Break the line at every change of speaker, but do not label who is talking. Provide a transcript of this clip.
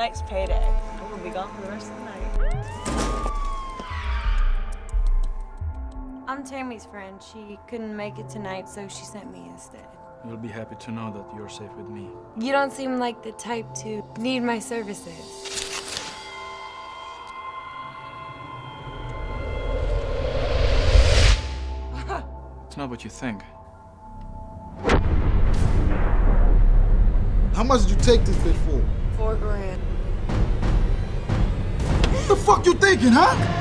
Next payday. Oh, we'll be gone for the rest of the night.
I'm Tammy's friend. She couldn't make it tonight, so she sent me instead.
You'll be happy to know that you're safe with me.
You don't seem like the type to need my services.
It's not what you think.
How much did you take this bitch for?
Four grand.
What the fuck you thinking, huh?